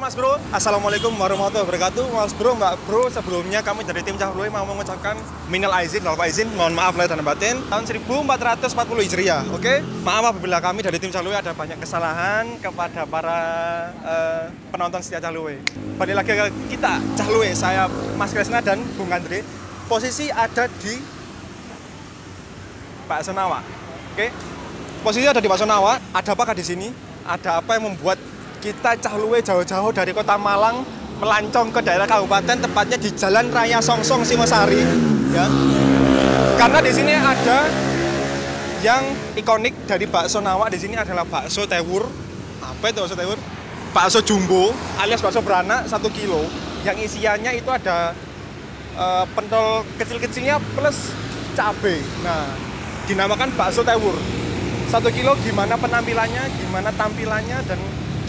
Mas Bro, Assalamualaikum warahmatullahi wabarakatuh Mas Bro, Mbak Bro, sebelumnya kami dari tim Cahlui mau mengucapkan minal aizin, wal faizin, mohon maaf lahir dan batin tahun 1440 Hijriah, oke? Maaf apabila kami dari tim Cahlui ada banyak kesalahan kepada para eh, penonton setia Cahlui Balik lagi ke kita, Cahlui, saya Mas Kresna dan Bung Andre Posisi ada di Bakso Nawa, oke? Posisi ada di Bakso Nawa, ada apakah di sini? Ada apa yang membuat kita Cahlue jauh-jauh dari kota Malang melancong ke daerah kabupaten tepatnya di Jalan Raya Songsong Singosari ya. Karena di sini ada yang ikonik dari bakso Nawa di sini adalah bakso tewur. Apa itu bakso tewur? Bakso jumbo alias bakso beranak satu kilo. Yang isiannya itu ada uh, pentol kecil-kecilnya plus cabai nah dinamakan bakso tewur. Satu kilo gimana penampilannya gimana tampilannya dan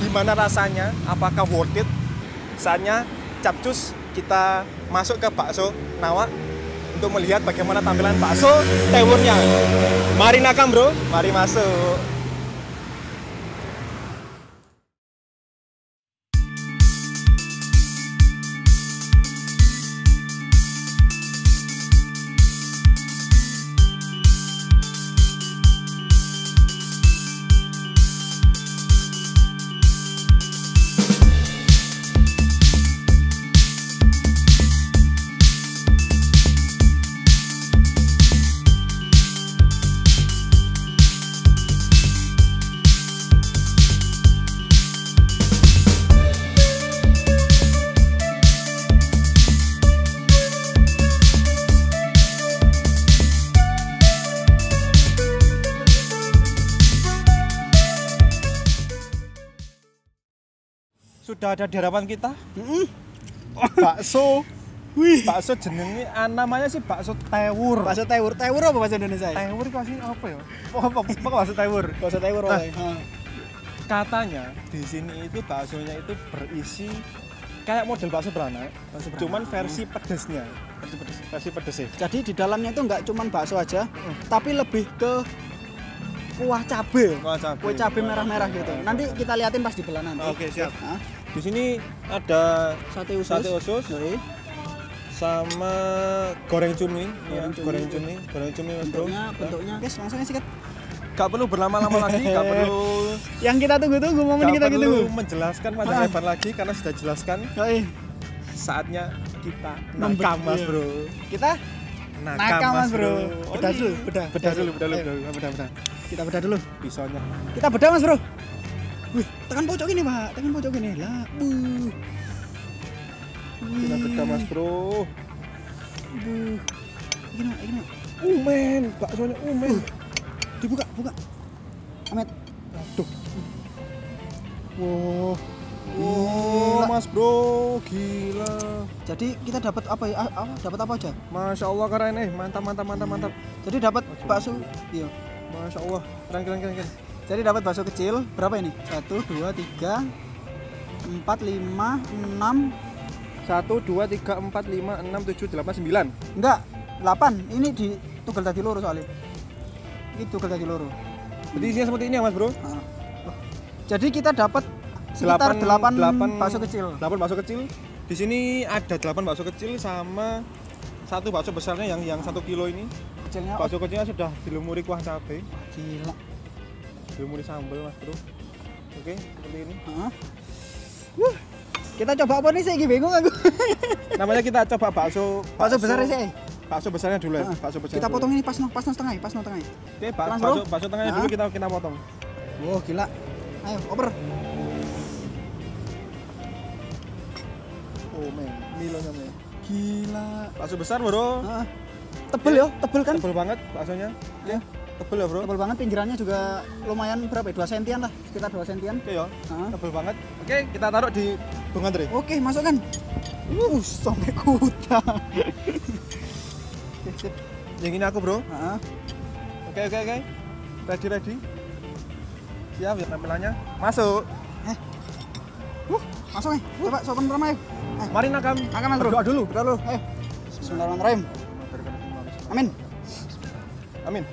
gimana rasanya, apakah worth it? Saatnya capcus kita masuk ke bakso Nawa untuk melihat bagaimana tampilan bakso tewurnya. Mari nakam bro, mari masuk. Sudah ada di hadapan kita. Bakso. Wih. Bakso jenenge ah, namanya sih bakso tewur. Bakso tewur. Tewur apa bahasa Indonesia? tewur itu aslinya apa ya? Apa apa bakso tewur? Bakso tewur. Nah. Ha. Katanya di sini itu baksonya itu berisi kayak model bakso beranak, Bakso beranak. cuman versi pedesnya. Bakso pedes. Versi pedesnya. Jadi di dalamnya itu nggak cuman bakso aja, tapi lebih ke kuah cabe. Kuah cabe. Kue cabe merah-merah gitu. Nanti kita liatin pas di belah nanti. Oke, siap. Hah? Di sini ada Sate usus. sate usus Yoi. sama goreng cumi, ya, Goreng cumi. goreng cumi, goreng cumi Mas Bro. Bentuknya, bentuknya, guys, langsung aja sikat. Gak perlu berlama-lama lagi, gak perlu Yang kita tunggu-tunggu, momen Gak kita perlu tunggu. menjelaskan panjang Ah. lebar lagi karena sudah jelaskan Yoi. saatnya kita nakam mas iya. bro Kita nakam, Mas Bro. Bedah dulu, bedah. bedah dulu bedah dulu bedah bedah bedah kita bedah dulu. pisaunya Kita bedah, Mas Bro. Wih, tekan pojok ini, Pak. Tekan pojok ini. Lah, buh. kita bedah mas bro Buh. Gini, gini. umen baksonya umen Dibuka, buka. Amet. aduh wow Gila. wow mas bro gila Jadi kita dapat apa ya? Ah, Apa? Dapat apa aja? masya allah keren eh mantap mantap mantap mantap Jadi dapat bakso. Iya. masya allah keren keren keren, keren. Jadi dapat bakso kecil berapa ini? Satu, dua, tiga, empat, lima, enam, satu dua tiga empat lima enam tujuh delapan sembilan enggak, delapan. Ini di tugel tadi loro soalnya. Ini tugel tadi loro. jadi isinya seperti ini ya mas bro Ah. Loh. Jadi kita dapat sekitar delapan, bakso kecil. 8 bakso kecil. Di sini ada 8 bakso kecil sama satu bakso besarnya yang yang satu kilo ini. Kecilnya. Bakso kecilnya sudah dilumuri kuah cabai, gila. Dilumuri sambal mas bro. Oke, seperti ini. Hah? Wuh. Kita coba apa nih sih? Bingung aku. Namanya kita coba bakso bakso besar sih. Bakso besarnya dulu ya, bakso besar. Kita dulu. potong ini pas no, pas no setengah, pas no setengah. Oke, ba- Pelan, bakso, bakso tengahnya Ah. dulu kita kita potong. Wow, gila. Ayo, oper. Oh men, milonya men. Gila. Bakso besar bro. Ah. Tebel ya, tebel kan? Tebel banget baksonya. Ya, tebel ya bro. Tebel banget pinggirannya juga lumayan berapa ya? 2 sentian lah, sekitar 2 sentian. Oke ya, Ah. tebel banget. Oke, kita taruh di Bung Andre. Oke, masukkan. Uh, sampai kuda. Yang ini aku bro. Ah. Oke oke oke. Ready ready. Siap ya tampilannya. Masuk. Uh, masuk nih. Coba sopan pertama yuk. Eh, Mari nakam. Nakam, Bro. Berdoa dulu. Berdoa dulu. Ayo. Bismillahirrahmanirrahim. Amin. Amin.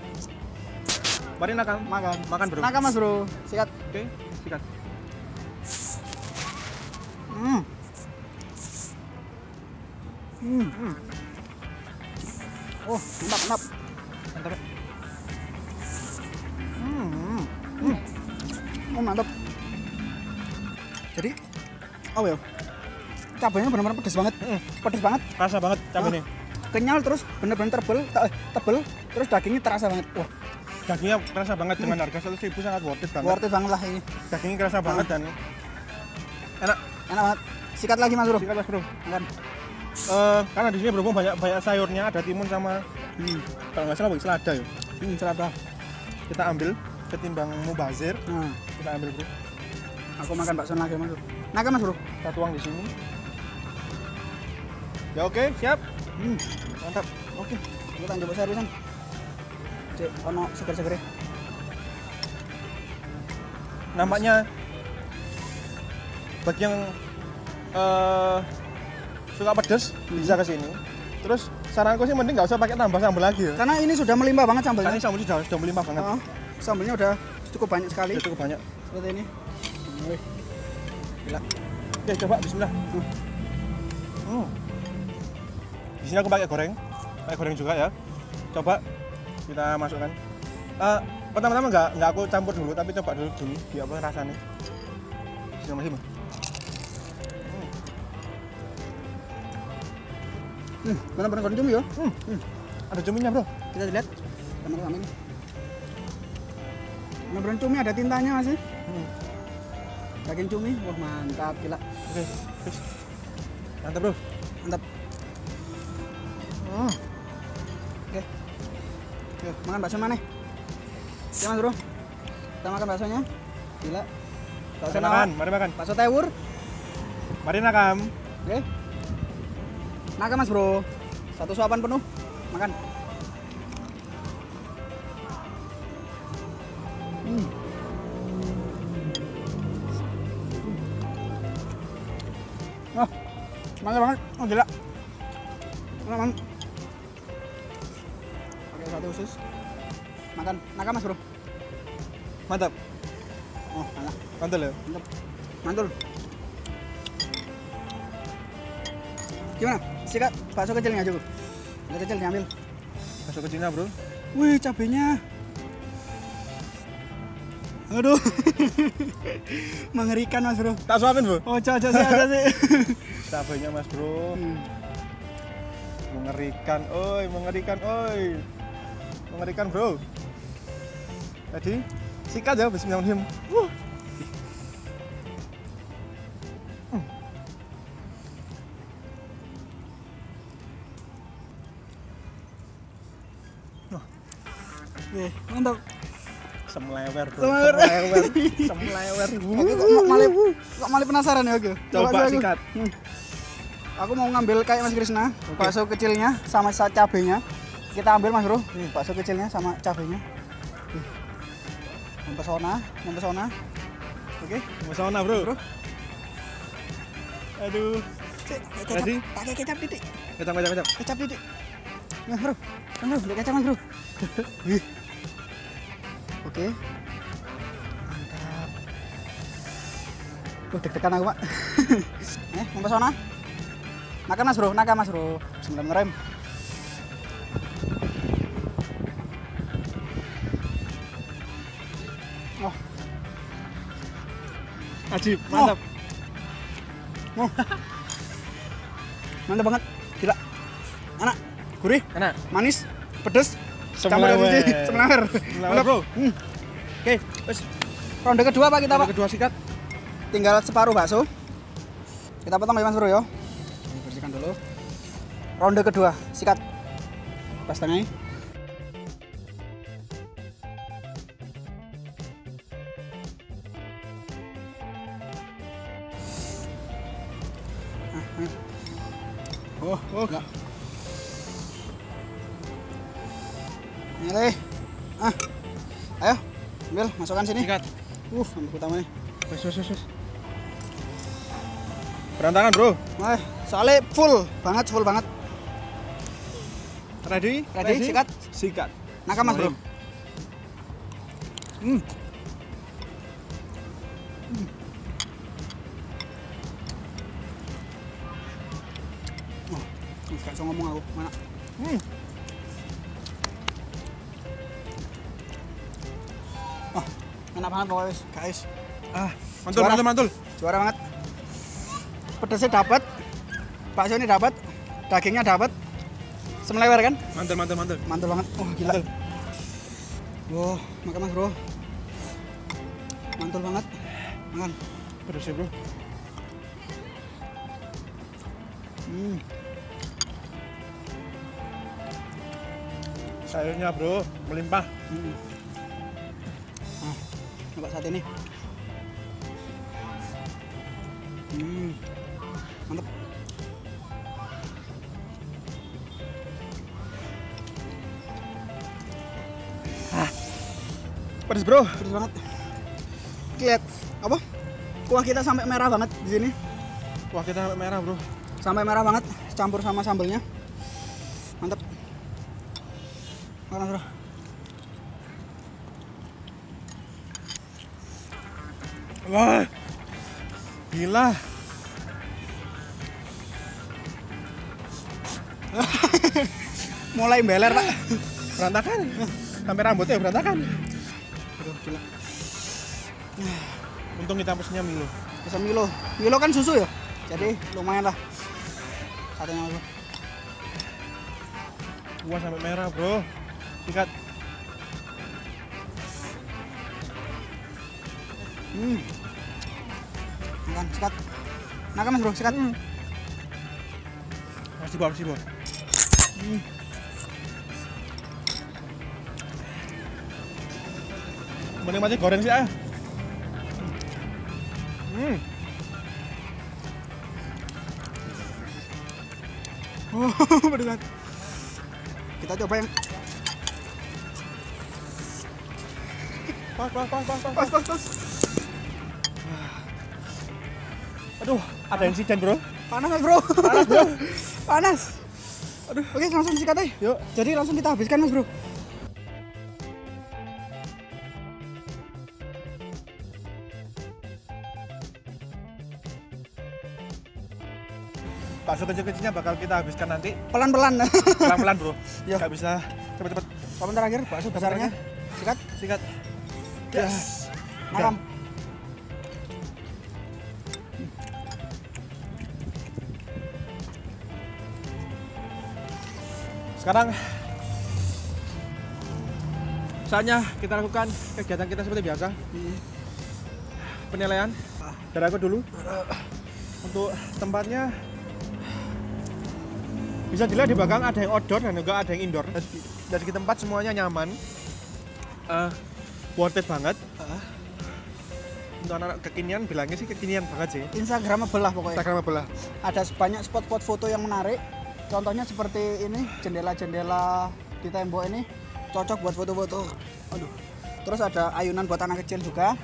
Mari makan, makan, makan bro. Makan mas bro, sikat. Oke, okay, sikat. Hmm. Hmm. hmm. Oh, enak, enak. Mantap. Ya? Hmm, hmm. hmm. Oh, mantap. Jadi, oh ya, cabenya benar-benar pedes banget. Pedas Pedes banget. rasa banget cabenya. Oh, kenyal terus benar-benar tebel, tebel, terus dagingnya terasa banget. Wah, Dagingnya kerasa banget dengan harga satu ribu sangat worth it banget. worth it banget lah ini. Dagingnya kerasa banget dan enak. Enak banget. Sikat lagi Mas Bro. Sikat mas bro. Eh, karena di sini berhubung banyak banyak sayurnya, ada timun sama Hmm. kalau nggak salah bagi selada ya. Hmm, selada. Kita ambil ketimbang mubazir, Nah, kita ambil bro. aku makan bakso naga Mas Bro. Naga Mas Bro. Kita tuang di sini. Ya oke, siap. Hmm. Mantap. Oke, kita coba servisan. Cek, ono seger-seger. Nampaknya bagi yang eh, suka pedas bisa ke sini. Terus saranku sih mending nggak usah pakai tambah sambal lagi ya. Karena ini sudah melimpah banget Karena sambalnya. ini sambal sudah sudah melimpah banget. Oh, sambalnya udah cukup banyak sekali. Sudah cukup banyak. Seperti ini. Wih, Gila. Oke, coba Bismillah. Hmm. Di sini aku pakai goreng, pakai goreng juga ya. Coba kita masukkan. Eh, pertama-tama nggak nggak aku campur dulu, tapi coba dulu gini, biar apa rasanya. Bismillahirrahmanirrahim. Hmm, benar-benar goreng cumi ya. Hmm. Ada cuminya bro. Kita lihat sama-sama ini. Benar-benar cumi ada tintanya masih. Hmm. Daging cumi, wah mantap gila. Oke, guys. Mantap bro. Mantap. Hmm. Makan bakso mana? Ya Mas Bro. Kita makan baksonya. Gila. Bakso Mari makan, mari makan. bakso tewur. Mari nakam. Oke. Naga Mas Bro. Satu suapan penuh. Makan. Hmm. Wah, mantap banget. Oh gila. Mantap banget. Oke, satu usus. Makan. Naga Mas Bro. Mantap. Oh, enak. Mantul ya. Mantap. Mantul. Gimana? Sikat bakso kecilnya aja, Bu. Bakso kecil diambil. Masuk ke Cina bro. Wih, cabenya. Aduh. Mengerikan, Mas Bro. Tak suapin bro. Oh, caca sih, aja sih. Cabainya mas bro. Hmm. Mengerikan, oi, mengerikan, oi. Mengerikan, bro. Jadi, sikat ya, bismillahirrahmanirrahim. Wuh. Hmm. Oke, mantap. Semlewer, bro. Semlewer. Semlewer. Semlewer. Oke, kok ma- malah kok malah penasaran ya, oke. Coba aku. sikat. Hmm. Aku mau ngambil kayak Mas Krisna, bakso kecilnya sama sa- cabenya. Kita ambil Mas Bro, Nih, bakso kecilnya sama cabenya. Nih. Mempesona, mempesona. Oke. Mesona, bro. Bro. Aduh. Cek, kecap, pakai kecap titik. Kecap, kecap, kecap. Kecap titik. Nah, Bro. Nah, Bro, kecap Bro. Oke. Mantap. Tuh deg-degan aku, Pak. eh, mempesona. Makan Mas Bro, makan Mas Bro. Bismillahirrahmanirrahim. Oh, Ajib, mantap. oh. Mantap banget. Gila. Enak, gurih, Enak. manis, pedes. Campur sih, Semlewer. Semlewer, bro. Hmm. Oke, wes. Ronde kedua Pak kita Kita Pak. kedua sikat. Tinggal separuh bakso. Kita potong ya Mas Bro ya. Ini bersihkan dulu. Ronde kedua, sikat. Pas tengah. Oh. Ini leh. Ah. Ayo, ambil, masukkan sini. Sikat. Uh, ambil utamanya. Wes, wes, wes, wes. Berantakan, bro. Wah, soalnya full banget, full banget. Ready? Ready, sikat. Sikat. Nakam mas bro. Hmm. Enak banget pokoknya guys. Ah, mantul, Juara. mantul, mantul. Juara banget. Pedasnya dapat. Bakso ini dapat. Dagingnya dapat. Semelewer kan? Mantul, mantul, mantul. Mantul banget. Oh, gila. Mantul. Wow, makan Mas, Bro. Mantul banget. Makan. Pedas ya, bro. Hmm. Sayurnya, bro, melimpah. Hmm. Coba saat ini. Hmm. Mantap. Pedas, bro. Pedes banget. Lihat apa? Kuah kita sampai merah banget di sini. Wah, kita sampai merah, bro. Sampai merah banget campur sama sambelnya. Mantap. Makan, Bro. Wah, gila. Mulai beler, Pak. Berantakan. Sampai rambutnya berantakan. Aduh, gila. Untung kita pesennya Milo. Pesan Milo. Milo kan susu ya. Jadi lumayan lah. Katanya Bro. Wah, sampai merah, bro. Sikat. Hmm. Makan sikat. Makan Mas Bro, sikat. Masih bawah, masih bawah. Hmm. Mending masih goreng sih, ah. Hmm. Oh, banget. Kita coba yang Pas, pas, pas, pas, pas. pas pas pas. Aduh, ada insiden, bro. Panas Mas Bro. Panas, bro. Panas. Aduh, oke langsung sikat aja. Yuk. Jadi langsung kita habiskan Mas Bro. Bakso kecil-kecilnya bakal kita habiskan nanti. Pelan-pelan. Pelan-pelan, bro. Ya. Gak bisa cepet-cepet. Komen terakhir bakso besarnya. Sikat. Sikat. Yes. Malam. Sekarang saatnya kita lakukan kegiatan kita seperti biasa. Penilaian dari aku dulu. Untuk tempatnya bisa dilihat di belakang ada yang outdoor dan juga ada yang indoor. Dari, segi tempat semuanya nyaman. Eh, worth it banget. Untuk anak-anak kekinian bilangnya sih kekinian banget sih. Instagramable lah pokoknya. Instagramable lah. Ada banyak spot-spot foto yang menarik. Contohnya seperti ini, jendela-jendela di tembok ini cocok buat foto-foto. Aduh. Terus ada ayunan buat anak kecil juga.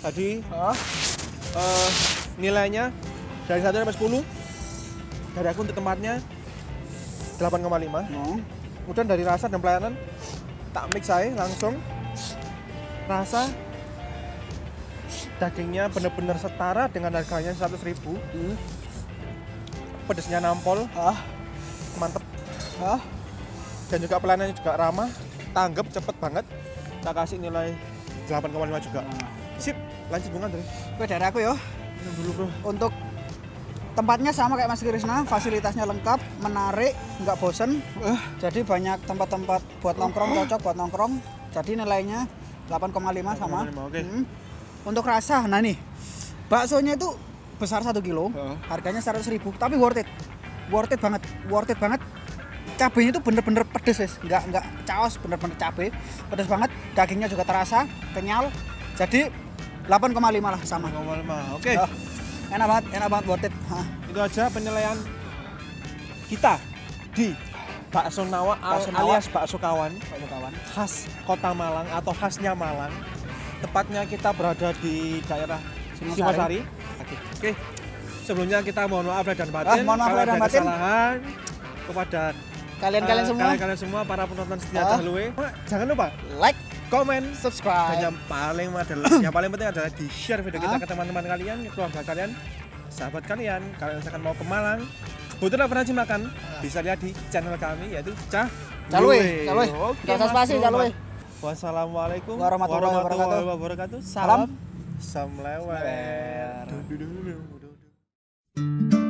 Tadi eh, nilainya dari 1 sampai 10 dari aku untuk tempatnya 8,5 no. kemudian dari rasa dan pelayanan tak mix saya langsung rasa dagingnya benar-benar setara dengan harganya 100.000 ribu Hmm. pedesnya nampol Ah, mantep ah. dan juga pelayanannya juga ramah tanggap cepet banget tak kasih nilai 8,5 juga sip lanjut bunga dari Oke dari aku ya. minum dulu bro Untuk tempatnya sama kayak Mas Krisna, fasilitasnya lengkap, menarik, nggak bosen. Eh. Jadi banyak tempat-tempat buat nongkrong cocok buat nongkrong. Jadi nilainya 8,5 sama. 8,5, oke. Hmm. Untuk rasa, nah nih baksonya itu besar satu kilo, Heeh. harganya 100 ribu, tapi worth it, worth it banget, worth it banget. Cabenya itu bener-bener pedes guys, nggak nggak caos, bener-bener cabe, pedes banget. Dagingnya juga terasa, kenyal. Jadi 8,5 lah sama. 8,5 oke Ah, enak banget, enak banget worth it. Hah. itu aja penilaian kita di bakso Nawa Bakso alias bakso kawan Kalau kawan. khas kota Malang atau khasnya Malang tepatnya kita berada di daerah Singosari. Singosari Oke. oke sebelumnya kita mohon maaf dan batin Ah, mohon maaf kalau dan ada batin. kesalahan kepada Kalian-kalian eh, semua kalian-kalian semua para penonton setia Ah. Cahluwe jangan lupa like, komen dan subscribe. yang paling adalah yang paling penting adalah di share video kita Ah. ke teman-teman kalian, ke keluarga kalian, sahabat kalian. Kalau misalkan mau ke Malang, butuh referensi makan bisa lihat di channel kami yaitu Cah Calwe, Calwe. Oke, spasi. Calwe. Wassalamualaikum Warahmatullahi wabarakatuh. wabarakatuh. Salam. Sam you.